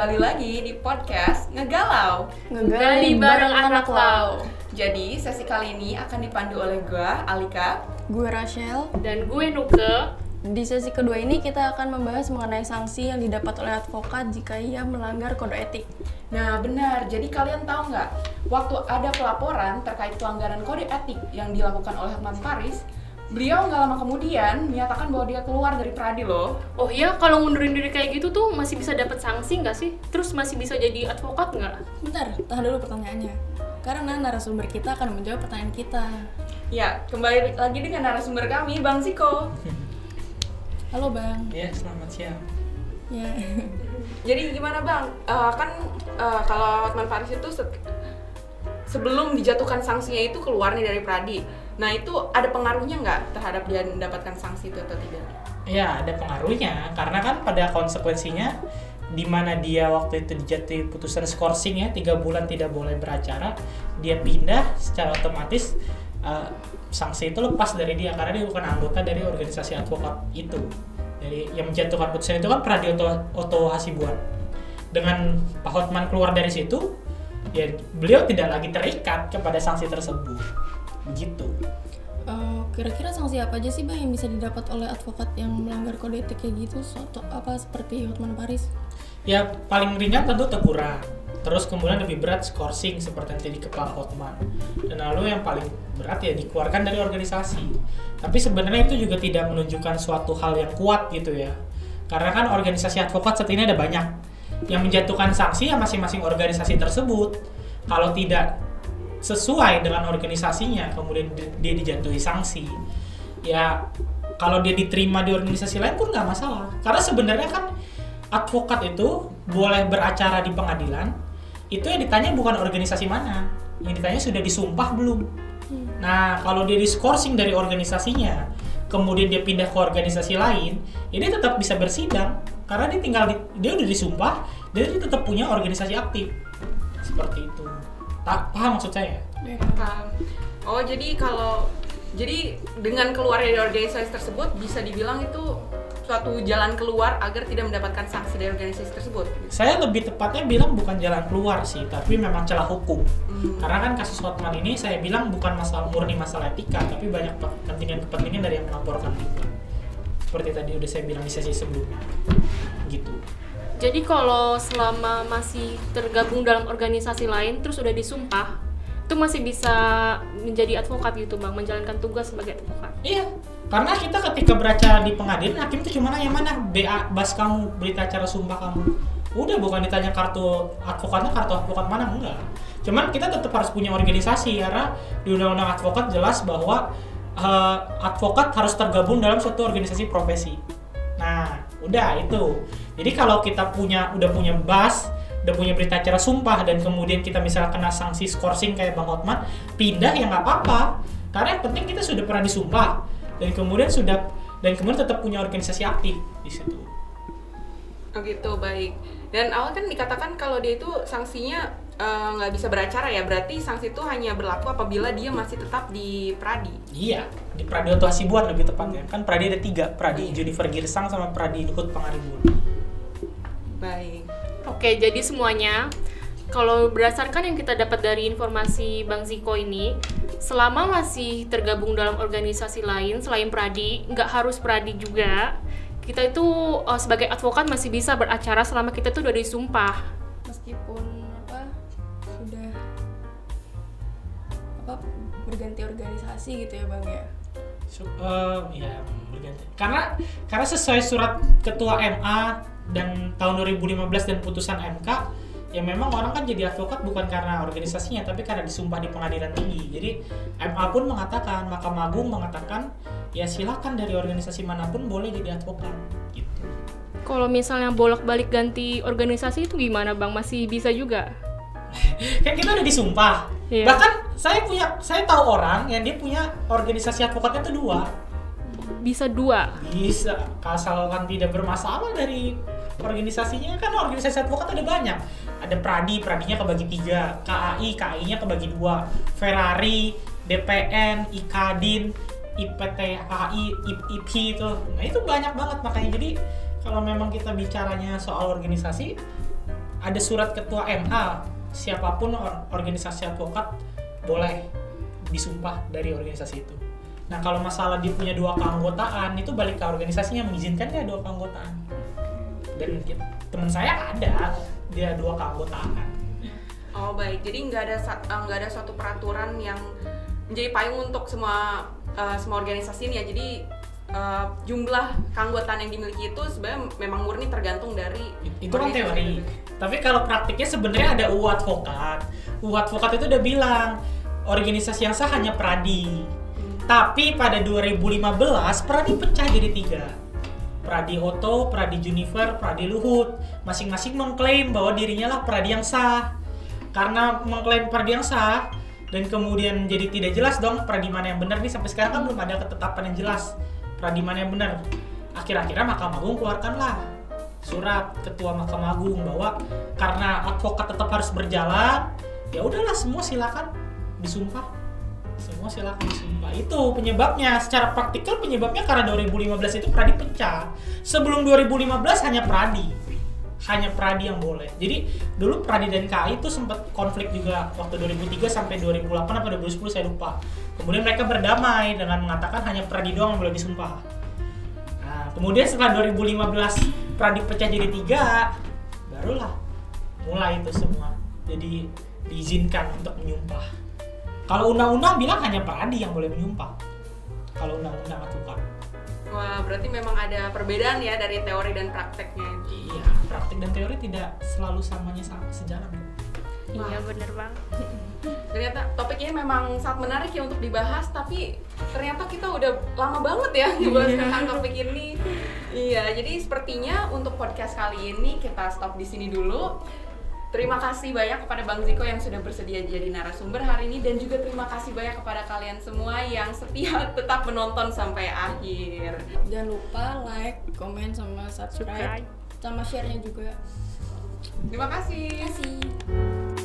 kembali lagi di podcast Ngegalau Ngegali bareng anak lau. Jadi sesi kali ini akan dipandu oleh gue, Alika Gue Rachel. Dan gue Nuke. Di sesi kedua ini kita akan membahas mengenai sanksi yang didapat oleh advokat jika ia melanggar kode etik. Nah benar, jadi kalian tahu nggak Waktu ada pelaporan terkait pelanggaran kode etik yang dilakukan oleh Hotman Paris Beliau nggak lama kemudian menyatakan bahwa dia keluar dari Pradi loh Oh iya, kalau ngundurin diri kayak gitu tuh masih bisa dapat sanksi nggak sih? Terus masih bisa jadi advokat nggak? Bentar, tahan dulu pertanyaannya. Karena narasumber kita akan menjawab pertanyaan kita. Ya, kembali lagi dengan narasumber kami, Bang Ziko Halo Bang. Ya, selamat siang. Ya. Jadi gimana Bang? Eh, kan eh, kalau Hotman Paris itu se- sebelum dijatuhkan sanksinya itu keluar nih dari Pradi. Nah itu ada pengaruhnya nggak terhadap dia mendapatkan sanksi itu atau tidak? Ya, ada pengaruhnya. Karena kan pada konsekuensinya di mana dia waktu itu dijatuhi putusan skorsing ya tiga bulan tidak boleh beracara dia pindah secara otomatis eh, sanksi itu lepas dari dia karena dia bukan anggota dari organisasi advokat itu. Jadi yang menjatuhkan putusan itu kan Pradi Oto, Oto Hasibuan. Dengan Pak Hotman keluar dari situ ya beliau tidak lagi terikat kepada sanksi tersebut begitu Eh, kira-kira sanksi apa aja sih Bang yang bisa didapat oleh advokat yang melanggar kode etik kayak gitu? Soto apa seperti Hotman Paris? ya paling ringan tentu teguran. Terus kemudian lebih berat skorsing seperti yang tadi ke Pak Hotman. Dan lalu yang paling berat ya dikeluarkan dari organisasi. Tapi sebenarnya itu juga tidak menunjukkan suatu hal yang kuat gitu ya. Karena kan organisasi advokat saat ini ada banyak. Yang menjatuhkan sanksi ya masing-masing organisasi tersebut. Kalau tidak sesuai dengan organisasinya kemudian di- dia dijatuhi sanksi ya kalau dia diterima di organisasi lain pun nggak masalah. Karena sebenarnya kan advokat itu boleh beracara di pengadilan itu yang ditanya bukan organisasi mana yang ditanya sudah disumpah belum? Nah kalau dia diskorsing dari organisasinya kemudian dia pindah ke organisasi lain ya dia tetap bisa bersidang karena dia tinggal di, dia udah disumpah dan dia tetap punya organisasi aktif. Seperti itu tak paham maksud saya Paham. Oh jadi kalau jadi dengan keluar dari organisasi tersebut bisa dibilang itu suatu jalan keluar agar tidak mendapatkan sanksi dari organisasi tersebut. saya lebih tepatnya bilang bukan jalan keluar sih tapi memang celah hukum Hmm. karena kan kasus Hotman ini saya bilang bukan masalah murni masalah etika tapi banyak kepentingan-kepentingan dari yang melaporkan juga seperti tadi udah saya bilang di sesi sebelumnya gitu Jadi kalau selama masih tergabung dalam organisasi lain terus udah disumpah, itu masih bisa menjadi advokat gitu bang, menjalankan tugas sebagai advokat. iya. Karena kita ketika beracara di pengadilan hakim itu cuma nanya mana BA bas kamu berita acara sumpah kamu? Udah bukan ditanya kartu advokatnya kartu advokat mana enggak. Cuman kita tetap harus punya organisasi karena di undang-undang advokat jelas bahwa eh, advokat harus tergabung dalam suatu organisasi profesi. Nah udah itu. Jadi kalau kita punya udah punya bas udah punya berita acara sumpah dan kemudian kita misalnya kena sanksi skorsing kayak Bang Hotman pindah ya nggak apa-apa. Karena yang penting kita sudah pernah disumpah. Dan kemudian sudah dan kemudian tetap punya organisasi aktif di situ. Oh gitu. Baik. Dan awal kan dikatakan kalau dia itu sanksinya eh, nggak bisa beracara ya, berarti sanksi itu hanya berlaku apabila dia masih tetap di Pradi. iya di Pradi Oto Hasibuan lebih tepatnya kan Pradi ada tiga Pradi Junifer Girsang sama Pradi Luhut Pangaribuan Baik. Oke, jadi semuanya kalau berdasarkan yang kita dapat dari informasi Bang Ziko ini, selama masih tergabung dalam organisasi lain selain Pradi, nggak harus Pradi juga, kita itu eh, sebagai advokat masih bisa beracara selama kita tuh udah disumpah. Berganti organisasi gitu ya Bang ya. So, eh, ya berganti. Karena karena sesuai surat ketua MA dan tahun 2015 dan putusan MK ya memang orang kan jadi advokat bukan karena organisasinya tapi karena disumpah di pengadilan tinggi. Jadi MA pun mengatakan, Mahkamah Agung mengatakan ya silakan dari organisasi mana pun boleh jadi advokat gitu. Kalau misalnya bolak-balik ganti organisasi itu gimana Bang? Masih bisa juga? kan kita udah disumpah. Iya. Bahkan saya punya saya tahu orang yang dia punya organisasi advokatnya itu dua. Bisa dua. Bisa, asalkan tidak bermasalah dari organisasinya kan organisasi advokat ada banyak. Ada Pradi, Pradinya kebagi tiga, KAI, KAI-nya kebagi dua, Ferrari, DPN, IKADIN, IPTHI, IP, IP itu. Nah itu banyak banget makanya jadi kalau memang kita bicaranya soal organisasi ada surat ketua MA siapa pun or- organisasi advokat boleh disumpah dari organisasi itu. Nah kalau masalah dia punya dua keanggotaan itu balik ke organisasinya mengizinkan dia dua keanggotaan. Dan kita- teman saya ada dia dua keanggotaan. Oh baik, jadi nggak ada eh, nggak ada suatu peraturan yang menjadi payung untuk semua eh, semua organisasi ini ya. Jadi eh, jumlah keanggotaan yang dimiliki itu sebenarnya memang murni tergantung dari itu kan teori. itu. tapi kalau praktiknya sebenarnya ada UU advokat UU advokat itu udah bilang organisasi yang sah hanya pradi. Tapi pada 2015 pradi pecah jadi tiga. Pradi Oto, Pradi Junifer, Pradi Luhut. Masing-masing mengklaim bahwa dirinya lah pradi yang sah. Karena mengklaim pradi yang sah dan kemudian jadi tidak jelas dong pradi mana yang benar nih sampai sekarang kan belum ada ketetapan yang jelas yang benar. Akhir-akhirnya Mahkamah Agung keluarkanlah surat ketua Mahkamah Agung bahwa karena advokat tetap harus berjalan ya udahlah semua silakan disumpah. Semua silakan disumpah. Itu penyebabnya. Secara praktikal penyebabnya karena 2015 itu pradi pecah sebelum 2015 hanya pradi hanya pradi yang boleh jadi dulu pradi dan KI itu sempat konflik juga waktu 2003 sampai 2008 atau 2010 saya lupa kemudian mereka berdamai dengan mengatakan hanya pradi doang yang boleh disumpah Nah, kemudian setelah 2015 Pradik pecah jadi tiga, barulah mulai itu semua. Jadi diizinkan untuk menyumpah. Kalau undang-undang bilang hanya Pradi yang boleh menyumpah. Kalau undang-undang advokat. Wah berarti memang ada perbedaan ya dari teori dan prakteknya. Iya, praktik dan teori tidak selalu samanya sama sejalan. Iya bener bang. Ternyata topik ini memang sangat menarik ya untuk dibahas, tapi ternyata kita udah lama banget ya ngebahas tentang topik ini. Iya, jadi sepertinya untuk podcast kali ini kita stop di sini dulu. Terima kasih banyak kepada Bang Ziko yang sudah bersedia jadi narasumber hari ini dan juga terima kasih banyak kepada kalian semua yang setia tetap menonton sampai akhir. Jangan lupa like, komen, sama subscribe, Subscribe. Sama share-nya juga. Terima kasih. Terima kasih.